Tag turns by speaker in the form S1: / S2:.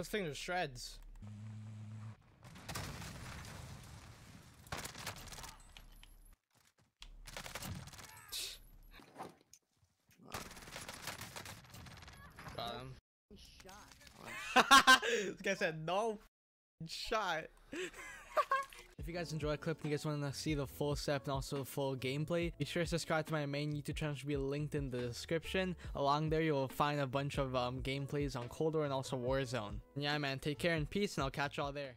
S1: This thing is shreds. Got him. Shot. this guy said no shot. You guys enjoyed the clip and you guys want to see the full step and also the full gameplay, be sure to subscribe to my main YouTube channel, which will be linked in the description. Along there, you'll find a bunch of um, gameplays on Cold War and also Warzone. And yeah, man, take care and peace, and I'll catch y'all there.